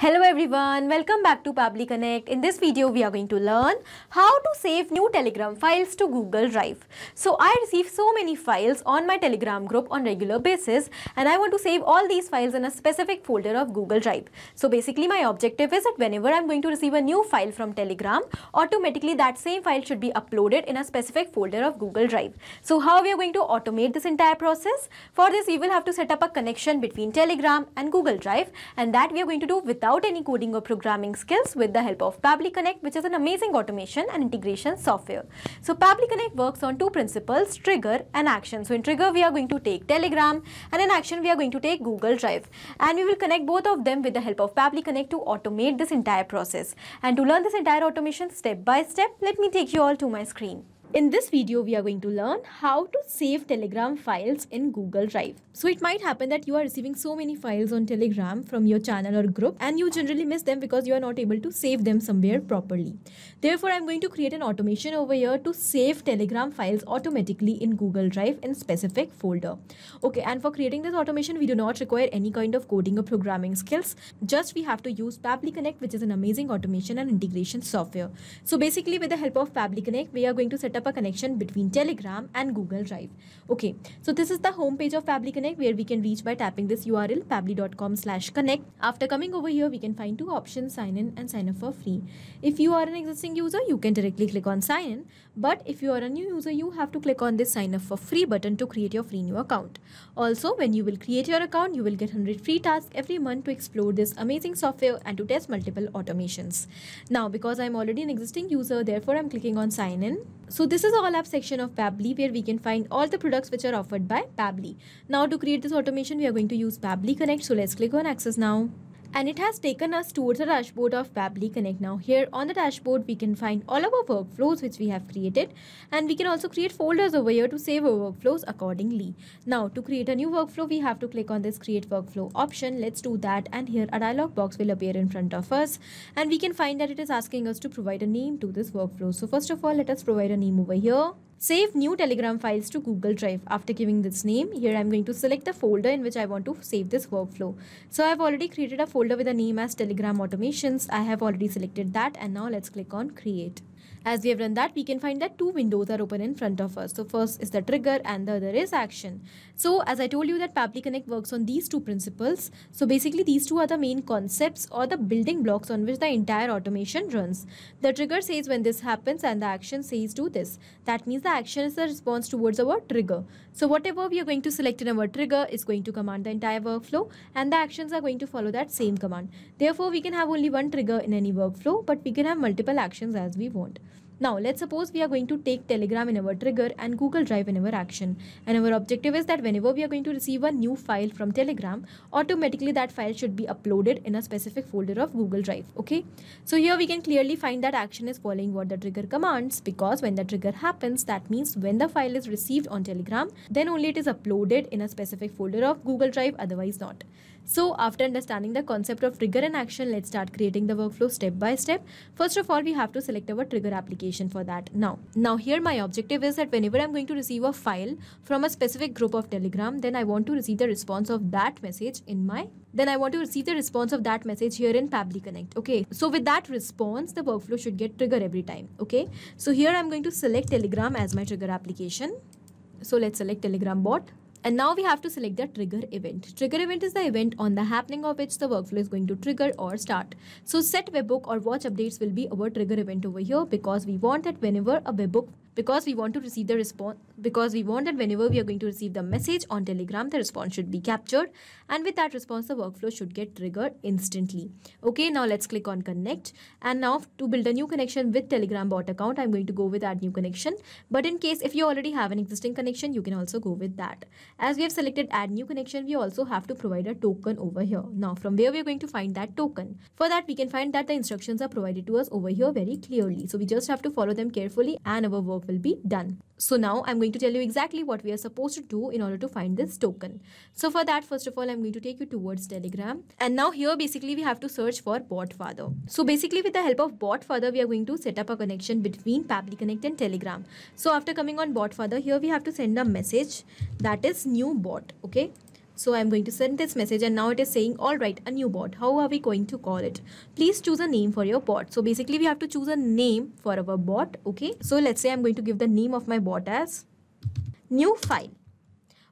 Hello everyone, welcome back to Pabbly Connect. In this video, we are going to learn how to save new Telegram files to Google Drive. So I receive so many files on my Telegram group on regular basis and I want to save all these files in a specific folder of Google Drive. So basically my objective is that whenever I'm going to receive a new file from Telegram, automatically that same file should be uploaded in a specific folder of Google Drive. So how we are going to automate this entire process? For this, we will have to set up a connection between Telegram and Google Drive and that we are going to do without without any coding or programming skills with the help of Pabbly Connect which is an amazing automation and integration software. So Pabbly Connect works on two principles, trigger and action. So in trigger we are going to take Telegram and in action we are going to take Google Drive and we will connect both of them with the help of Pabbly Connect to automate this entire process. And to learn this entire automation step by step, let me take you all to my screen. In this video, we are going to learn how to save Telegram files in Google Drive. So it might happen that you are receiving so many files on Telegram from your channel or group and you generally miss them because you are not able to save them somewhere properly. Therefore, I'm going to create an automation over here to save Telegram files automatically in Google Drive in specific folder. Okay, and for creating this automation, we do not require any kind of coding or programming skills. Just we have to use Pabbly Connect, which is an amazing automation and integration software. So basically with the help of Pabbly Connect, we are going to set up a connection between Telegram and Google Drive. Okay, so this is the home page of Pabbly Connect where we can reach by tapping this URL pabbly.com slash connect. After coming over here, we can find two options, sign in and sign up for free. If you are an existing user, you can directly click on sign in. But if you are a new user, you have to click on this sign up for free button to create your free new account. Also, when you will create your account, you will get 100 free tasks every month to explore this amazing software and to test multiple automations. Now, because I'm already an existing user, therefore I'm clicking on sign in. So this is all app section of Pabbly where we can find all the products which are offered by Pabbly. Now to create this automation, we are going to use Pabbly Connect. So let's click on access now and it has taken us towards the dashboard of Pabbly Connect. Now here on the dashboard we can find all of our workflows which we have created and we can also create folders over here to save our workflows accordingly. Now to create a new workflow we have to click on this create workflow option. Let's do that and here a dialog box will appear in front of us and we can find that it is asking us to provide a name to this workflow. So first of all let us provide a name over here Save new Telegram files to Google Drive. After giving this name, here I'm going to select the folder in which I want to save this workflow. So I've already created a folder with a name as Telegram Automations. I have already selected that and now let's click on Create. As we have done that, we can find that two windows are open in front of us. So first is the trigger and the other is action. So as I told you that Pabbly Connect works on these two principles. So basically these two are the main concepts or the building blocks on which the entire automation runs. The trigger says when this happens and the action says do this. That means the action is the response towards our trigger. So whatever we are going to select in our trigger is going to command the entire workflow and the actions are going to follow that same command. Therefore, we can have only one trigger in any workflow, but we can have multiple actions as we want. Now let's suppose we are going to take Telegram in our trigger and Google Drive in our action. And our objective is that whenever we are going to receive a new file from Telegram, automatically that file should be uploaded in a specific folder of Google Drive. Okay. So here we can clearly find that action is following what the trigger commands because when the trigger happens, that means when the file is received on Telegram, then only it is uploaded in a specific folder of Google Drive, otherwise not. So after understanding the concept of trigger and action, let's start creating the workflow step by step. First of all, we have to select our trigger application for that. Now, now here my objective is that whenever I'm going to receive a file from a specific group of Telegram, then I want to receive the response of that message in my then I want to receive the response of that message here in Pabbly Connect. Okay, so with that response, the workflow should get trigger every time. Okay, so here I'm going to select Telegram as my trigger application. So let's select Telegram bot. And now we have to select the trigger event. Trigger event is the event on the happening of which the workflow is going to trigger or start. So set webhook or watch updates will be our trigger event over here because we want that whenever a webhook because we want to receive the response because we want that whenever we are going to receive the message on telegram the response should be captured and with that response the workflow should get triggered instantly. Okay now let's click on connect. And now to build a new connection with telegram bot account i'm going to go with add new connection. But in case if you already have an existing connection you can also go with that. As we have selected add new connection we also have to provide a token over here. Now from where we are going to find that token? For that we can find that the instructions are provided to us over here very clearly. So we just have to follow them carefully and our work will be done. So now I'm going to tell you exactly what we are supposed to do in order to find this token. So for that, first of all, I'm going to take you towards Telegram. And now here, basically, we have to search for BotFather. So basically, with the help of BotFather, we are going to set up a connection between Pabbly Connect and Telegram. So after coming on BotFather, here we have to send a message that is new bot. Okay. So I'm going to send this message and now it is saying, all right, a new bot. How are we going to call it? Please choose a name for your bot. So basically we have to choose a name for our bot. Okay. So let's say I'm going to give the name of my bot as new file.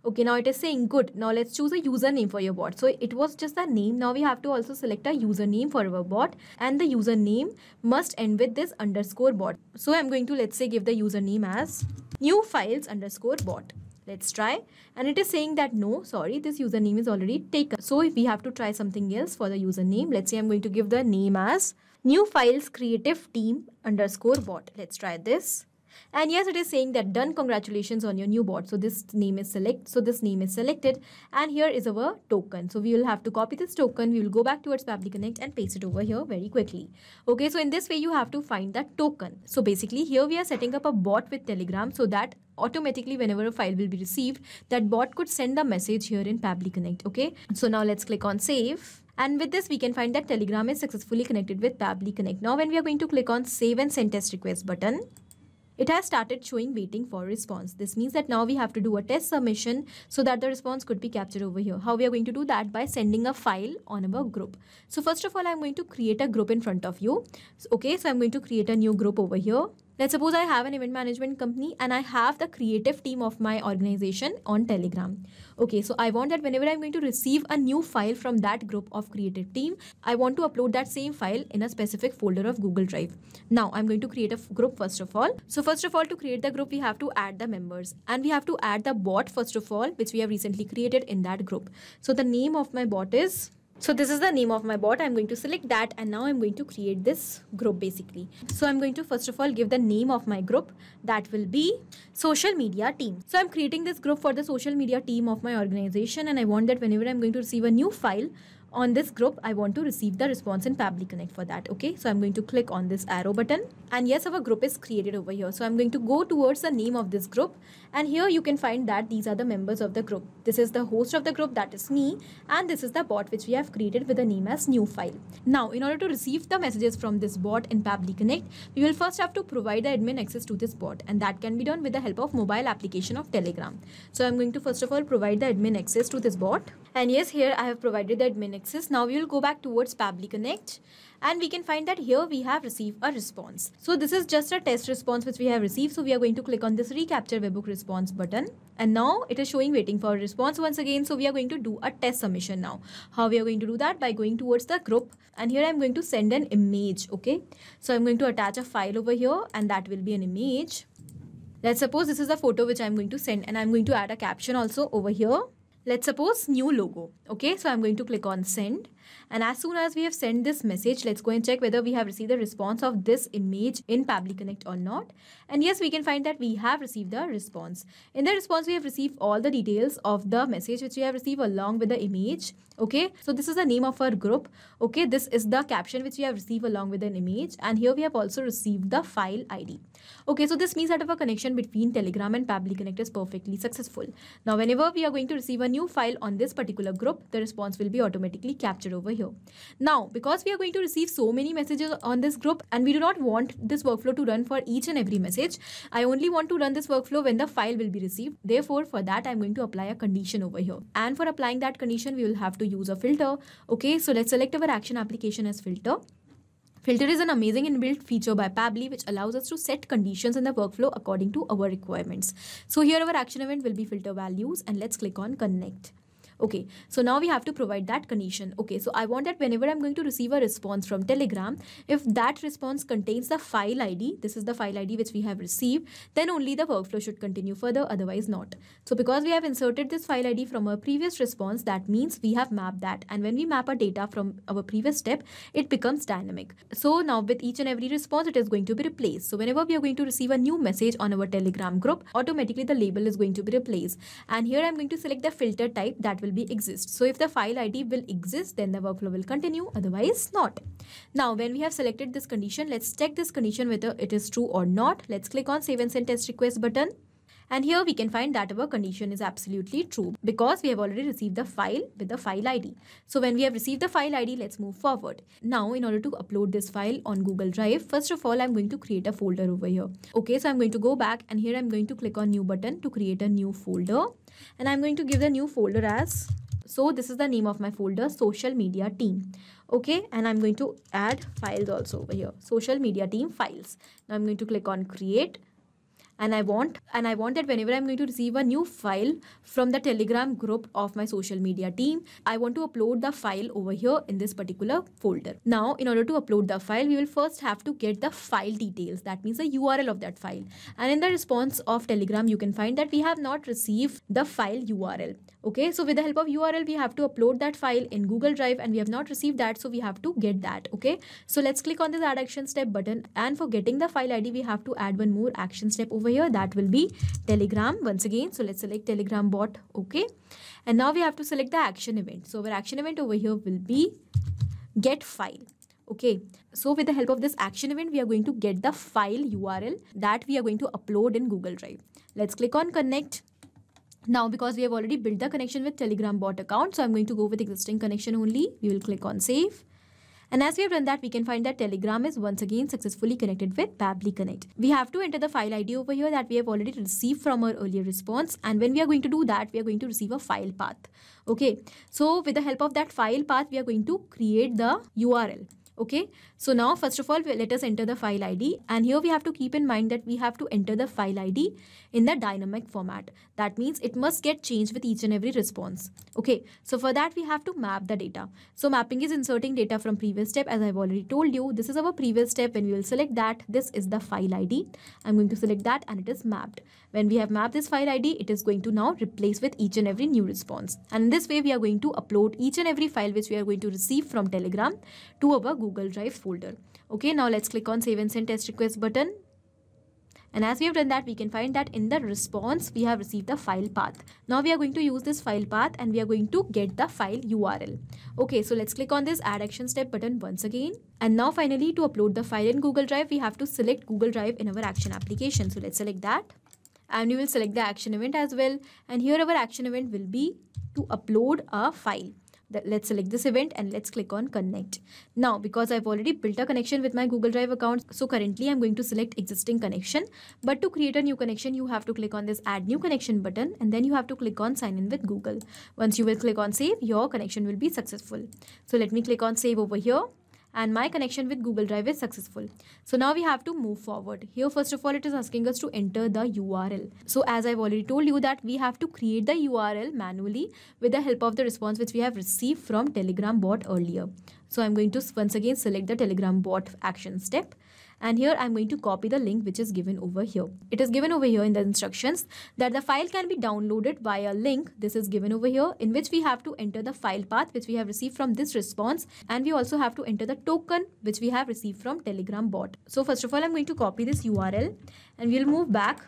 Okay, now it is saying good. Now let's choose a username for your bot. So it was just the name. Now we have to also select a username for our bot and the username must end with this underscore bot. So I'm going to let's say give the username as new files underscore bot. Let's try. And it is saying that no, sorry, this username is already taken. So if we have to try something else for the username, let's say I'm going to give the name as new files creative team underscore bot. Let's try this. And yes it is saying that done. Congratulations on your new bot. So this name is select so this name is selected. And here is our token. So we will have to copy this token. We will go back towards Pabbly Connect and paste it over here very quickly. Okay so in this way you have to find that token. So basically here we are setting up a bot with telegram so that automatically whenever a file will be received that bot could send the message here in Pabbly Connect okay so now let's click on save and with this, we can find that Telegram is successfully connected with Pabbly Connect. Now, when we are going to click on Save and Send Test Request button, it has started showing waiting for response. This means that now we have to do a test submission so that the response could be captured over here. How we are going to do that? By sending a file on our group. So first of all, I'm going to create a group in front of you. Okay, so I'm going to create a new group over here. Let's suppose I have an event management company and I have the creative team of my organization on Telegram. Okay, so I want that whenever I'm going to receive a new file from that group of creative team, I want to upload that same file in a specific folder of Google Drive. Now, I'm going to create a group first of all. So first of all, to create the group, we have to add the members and we have to add the bot first of all, which we have recently created in that group. So the name of my bot is so this is the name of my bot. I'm going to select that and now I'm going to create this group basically. So I'm going to first of all give the name of my group that will be social media team. So I'm creating this group for the social media team of my organization and I want that whenever I'm going to receive a new file on this group, I want to receive the response in Pabbly Connect for that. Okay, so I'm going to click on this arrow button and yes, our group is created over here. So I'm going to go towards the name of this group and here you can find that these are the members of the group. This is the host of the group that is me and this is the bot which we have created with the name as new file. Now, in order to receive the messages from this bot in Pabbly Connect, we will first have to provide the admin access to this bot and that can be done with the help of mobile application of Telegram. So I'm going to first of all provide the admin access to this bot and yes, here I have provided the admin access. Now we will go back towards Pabbly Connect and we can find that here we have received a response. So this is just a test response which we have received. So we are going to click on this Recapture webhook response button and now it is showing waiting for a response once again. So we are going to do a test submission now. How we are going to do that? By going towards the group and here I'm going to send an image. Okay. So I'm going to attach a file over here and that will be an image. Let's suppose this is a photo which I'm going to send and I'm going to add a caption also over here let's suppose new logo okay? So i'm going to click on send and as soon as we have sent this message, let's go and check whether we have received the response of this image in Pabbly Connect or not. And yes, we can find that we have received the response. In the response, we have received all the details of the message which we have received along with the image. Okay, so this is the name of our group. Okay, this is the caption which we have received along with an image. And here we have also received the file ID. Okay, so this means that our connection between Telegram and Pabbly Connect is perfectly successful. Now, whenever we are going to receive a new file on this particular group, the response will be automatically captured over here. Now, because we are going to receive so many messages on this group and we do not want this workflow to run for each and every message, I only want to run this workflow when the file will be received. Therefore, for that, I'm going to apply a condition over here. And for applying that condition, we will have to use a filter. Okay, so let's select our action application as filter. Filter is an amazing inbuilt feature by Pabbly which allows us to set conditions in the workflow according to our requirements. So here our action event will be filter values and let's click on connect okay so now we have to provide that condition. Okay so i want that whenever i'm going to receive a response from telegram if that response contains the file id this is the file id which we have received then only the workflow should continue further otherwise not. So because we have inserted this file id from our previous response that means we have mapped that. And when we map our data from our previous step it becomes dynamic. So now with each and every response it is going to be replaced. So whenever we are going to receive a new message on our telegram group automatically the label is going to be replaced. And here i'm going to select the filter type that will will be exist. So if the file ID will exist, then the workflow will continue, otherwise not. Now, when we have selected this condition, let's check this condition whether it is true or not. Let's click on save and send test request button. And here we can find that our condition is absolutely true because we have already received the file with the file ID. So when we have received the file ID, let's move forward. Now, in order to upload this file on Google Drive, first of all, I'm going to create a folder over here. Okay, so I'm going to go back and here I'm going to click on new button to create a new folder. And I'm going to give the new folder as So this is the name of my folder social media team. Okay, and I'm going to add files also over here. Social media team files. Now I'm going to click on create and I want and I want that whenever I'm going to receive a new file from the telegram group of my social media team I want to upload the file over here in this particular folder. Now in order to upload the file we will first have to get the file details. That means the URL of that file. And in the response of telegram you can find that we have not received the file URL okay so with the help of URL we have to upload that file in Google Drive and we have not received that so we have to get that okay? So let's click on this add action step button and for getting the file ID we have to add one more action step over here. That will be telegram once again. So let's select telegram bot okay? And now we have to select the action event. So our action event over here will be get file okay? So with the help of this action event we are going to get the file url that we are going to upload in google drive. Let's click on connect now because we have already built the connection with telegram bot account so i'm going to go with existing connection only we will click on save and as we have done that, we can find that Telegram is once again successfully connected with Pabbly Connect. We have to enter the file ID over here that we have already received from our earlier response. And when we are going to do that, we are going to receive a file path. Okay. So with the help of that file path, we are going to create the URL okay? So now first of all let us enter the file id and here we have to keep in mind that we have to enter the file id in the dynamic format. That means it must get changed with each and every response. Okay? So for that we have to map the data. So mapping is inserting data from previous step. As i've already told you this is our previous step. When we will select that this is the file id i'm going to select that and it is mapped. When we have mapped this file id it is going to now replace with each and every new response. And in this way we are going to upload each and every file which we are going to receive from telegram to our google drive folder okay now let's click on save and send test request button and as we have done that, we can find that in the response, we have received the file path. Now we are going to use this file path and we are going to get the file URL. Okay, so let's click on this add action step button once again. And now finally to upload the file in Google Drive, we have to select Google Drive in our action application. So let's select that and we will select the action event as well. And here our action event will be to upload a file let's select this event and let's click on connect. Now because i've already built a connection with my google drive account so currently i'm going to select existing connection. But to create a new connection you have to click on this add new connection button and then you have to click on sign in with google. Once you will click on save your connection will be successful. So let me click on save over here and my connection with Google Drive is successful. So now we have to move forward. Here first of all it is asking us to enter the URL. So as I've already told you that we have to create the URL manually with the help of the response which we have received from Telegram bot earlier. So I'm going to once again select the Telegram bot action step and here I'm going to copy the link which is given over here. It is given over here in the instructions that the file can be downloaded via a link. This is given over here in which we have to enter the file path which we have received from this response and we also have to enter the token which we have received from Telegram bot. So first of all I'm going to copy this URL and we'll move back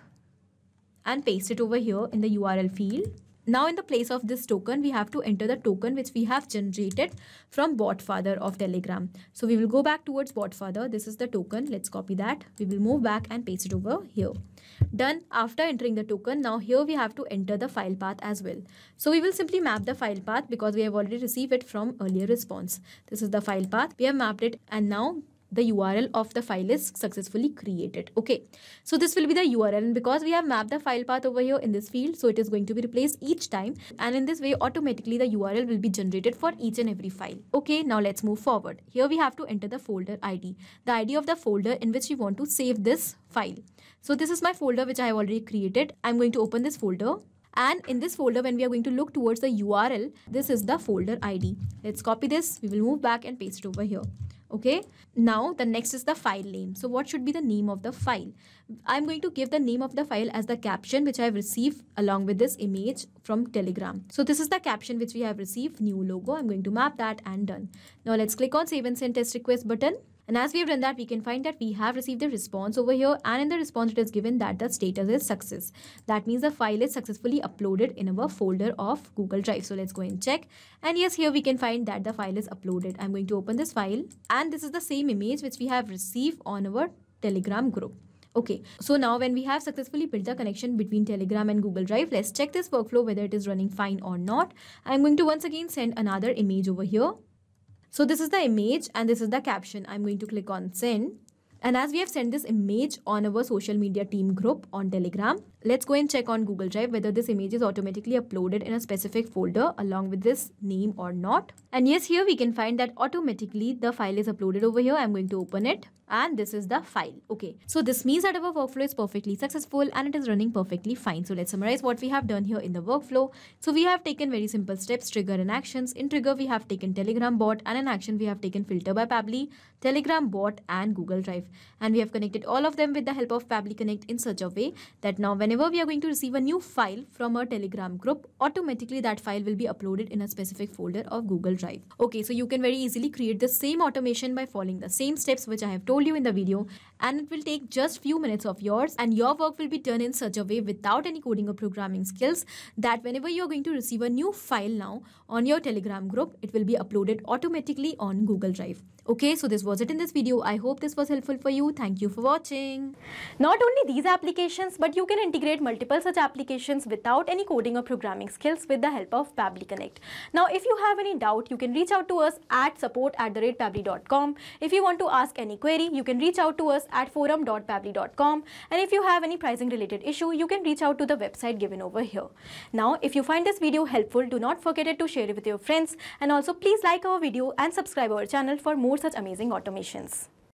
and paste it over here in the URL field now in the place of this token, we have to enter the token which we have generated from botfather of Telegram. So we will go back towards botfather. This is the token. Let's copy that. We will move back and paste it over here. Done. After entering the token, now here we have to enter the file path as well. So we will simply map the file path because we have already received it from earlier response. This is the file path. We have mapped it and now the URL of the file is successfully created. Okay, so this will be the URL and because we have mapped the file path over here in this field, so it is going to be replaced each time and in this way automatically the URL will be generated for each and every file. Okay, now let's move forward. Here we have to enter the folder ID, the ID of the folder in which we want to save this file. So this is my folder which I have already created. I'm going to open this folder and in this folder when we are going to look towards the URL, this is the folder ID. Let's copy this. We will move back and paste it over here okay? Now the next is the file name. So what should be the name of the file? I'm going to give the name of the file as the caption which i have received along with this image from telegram. So this is the caption which we have received new logo. I'm going to map that and done. Now let's click on save and send test request button and as we have done that, we can find that we have received the response over here and in the response it is given that the status is success. That means the file is successfully uploaded in our folder of Google Drive. So let's go and check. And yes, here we can find that the file is uploaded. I'm going to open this file and this is the same image which we have received on our Telegram group. Okay, so now when we have successfully built the connection between Telegram and Google Drive, let's check this workflow whether it is running fine or not. I'm going to once again send another image over here so this is the image and this is the caption. I'm going to click on send And as we have sent this image on our social media team group on Telegram, let's go and check on Google Drive whether this image is automatically uploaded in a specific folder along with this name or not. And yes, here we can find that automatically the file is uploaded over here. I'm going to open it and this is the file. Okay, so this means that our workflow is perfectly successful and it is running perfectly fine. So let's summarize what we have done here in the workflow. So we have taken very simple steps, trigger and actions. In trigger, we have taken Telegram bot and in action, we have taken filter by Pabbly, Telegram bot and Google Drive. And we have connected all of them with the help of Pabbly Connect in such a way that now whenever we are going to receive a new file from our Telegram group, automatically that file will be uploaded in a specific folder of Google Drive. Okay, so you can very easily create the same automation by following the same steps which I have told you in the video and it will take just few minutes of yours and your work will be done in such a way without any coding or programming skills that whenever you are going to receive a new file now on your Telegram group, it will be uploaded automatically on Google Drive. Okay, so this was it in this video. I hope this was helpful for you. Thank you for watching. Not only these applications, but you can integrate multiple such applications without any coding or programming skills with the help of Pabbly Connect. Now, if you have any doubt, you can reach out to us at support at the rate. If you want to ask any query, you can reach out to us at forum.pabbly.com. And if you have any pricing related issue, you can reach out to the website given over here. Now, if you find this video helpful, do not forget to share it with your friends. And also please like our video and subscribe our channel for more such amazing automations.